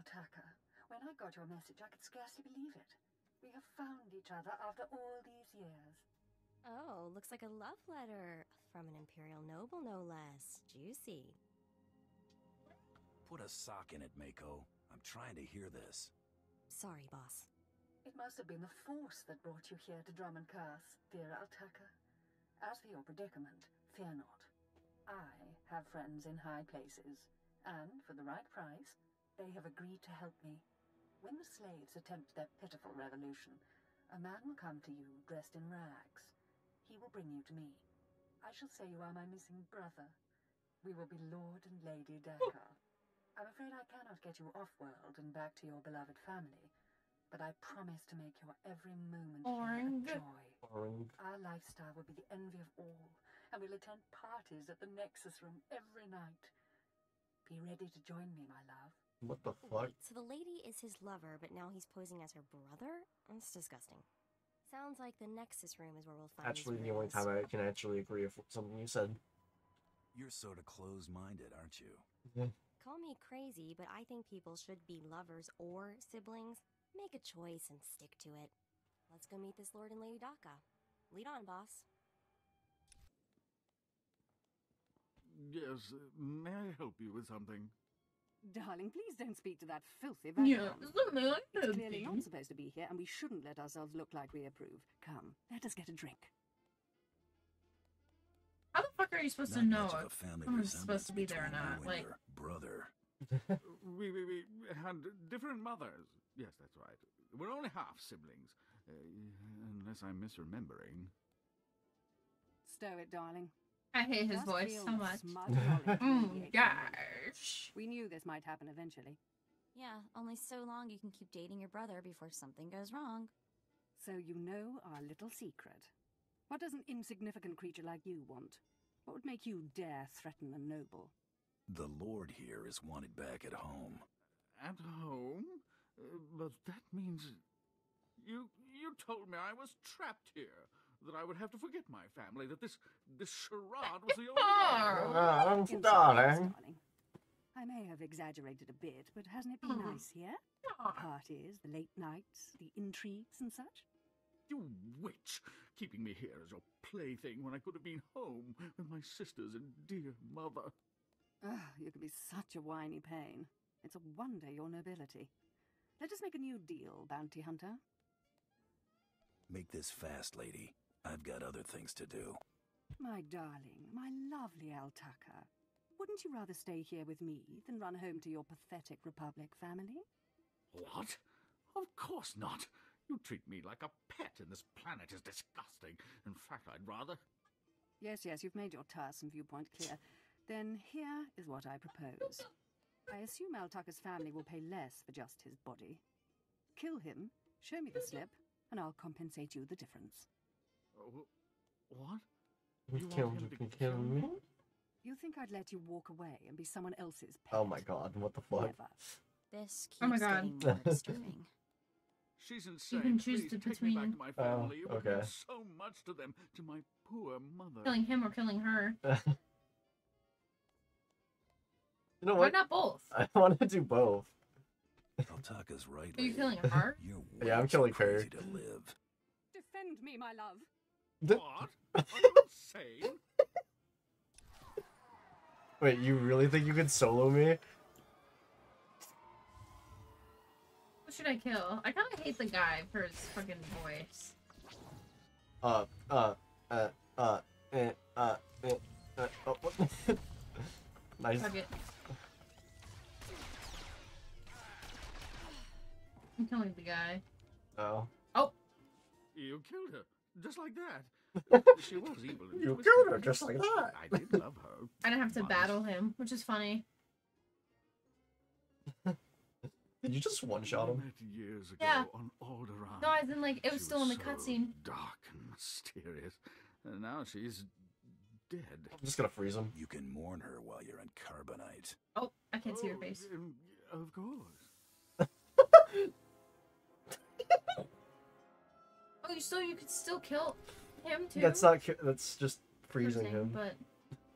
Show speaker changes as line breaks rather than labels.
Altaka. When I got your message, I could scarcely believe it. We have found each other after all these years.
Oh, looks like a love letter from an Imperial noble, no less. Juicy.
Put a sock in it, Mako. I'm trying to hear this.
Sorry, boss.
It must have been the Force that brought you here to Dromund Kaas, dear Altaka. As for your predicament, fear not. I have friends in high places, and for the right price, they have agreed to help me. When the slaves attempt their pitiful revolution, a man will come to you dressed in rags. He will bring you to me. I shall say you are my missing brother. We will be Lord and Lady Dakar. I'm afraid I cannot get you off-world and back to your beloved family, but I promise to make your every moment here
Orange.
a joy.
Orange.
Our lifestyle will be the envy of all, and we'll attend parties at the Nexus Room every night. Be ready to join me, my love.
What the fuck?
Wait, so the lady is his lover, but now he's posing as her brother? That's disgusting. Sounds like the Nexus room is where we'll find
Actually, the only time I can actually agree with something you said.
You're sort of closed-minded, aren't you?
Call me crazy, but I think people should be lovers or siblings. Make a choice and stick to it. Let's go meet this Lord and Lady Daka. Lead on, boss.
Yes, uh, may I help you with something?
Darling, please don't speak to that filthy
Yeah,
vagabond.
something like
It's
that.
clearly not supposed to be here, and we shouldn't let ourselves look like we approve. Come, let us get a drink.
How the fuck are you supposed to know
much of
if
family
someone's
resemblance
supposed to be there or
between
not? Like,
brother.
We, we, we had different mothers. Yes, that's right. We're only half siblings, uh, unless I'm misremembering.
Stow it, darling.
I hate his voice so much.
smug
Mm,
radiating from it.
gosh.
We knew this might happen eventually.
Yeah, only so long you can keep dating your brother before something goes wrong.
So you know our little secret. What does an insignificant creature like you want? What would make you dare threaten the noble?
The Lord here is wanted back at home.
At home? Uh, but that means you you told me I was trapped here. That I would have to forget my family. That this this charade was the only.
Oh.
Insolence,
darling.
darling. I may have exaggerated a bit, but hasn't it been
Mhm.
nice here? The parties, the late nights, the intrigues and such?
You witch! Keeping me here as your plaything when I could have been home with my sisters and dear mother.
Ah, you can be such a whiny pain. It's a wonder your nobility. Let us make a new deal, bounty hunter.
Make this fast, lady. I've got other things to do.
My darling, my lovely Altaka. Wouldn't you rather stay here with me than run home to your pathetic Republic family?
What? Of course not. You treat me like a pet, and this planet is disgusting. In fact, I'd rather.
Yes, yes, you've made your tiresome viewpoint clear. Then here is what I propose. I assume Altaka's family will pay less for just his body. Kill him, show me the slip, and I'll compensate you the difference.
Oh, what?
You
You
killed
him to kill
kill
me?
me?
You think I'd let you walk away and be someone else's pet?
Oh my god, what the fuck?
Never.
This oh keeps
Oh my God.
getting more disturbing.
She's insane.
can choose
Please
to
take me back
between-
to my
Oh,
family. it oh,
okay.
so much to them, to my poor mother.
Killing him or killing her.
you know what?
Why not both?
I want to do both.
Altaka's right,
Are you
lady.
killing her?
You're
Yeah, I'm killing her.
crazy to live.
Defend me, my love.
What? Are you insane?
Wait, you really think you could solo me?
Who should I kill? I kind of hate the guy for his fucking voice.
Uh, uh, uh, uh, eh, uh, eh, uh, oh, what? nice.
Fuck it. I'm killing the guy.
Oh.
You killed her. Just like that. she was evil. and
You
twisted.
killed her just like that.
I did love her.
I didn't have to
Once.
battle him, which is funny.
Did you just one shot him?
met years ago
Yeah.
on Alderaan.
No, as in like it was
She
still in the
so
cutscene.
Dark and mysterious. And now she's dead.
I'm just gonna freeze him.
You can mourn her while you're in carbonite.
Oh, I can't see her
Oh,
face.
um, Of course.
Oh, you could still kill him too.
That's not. That's just freezing him.
But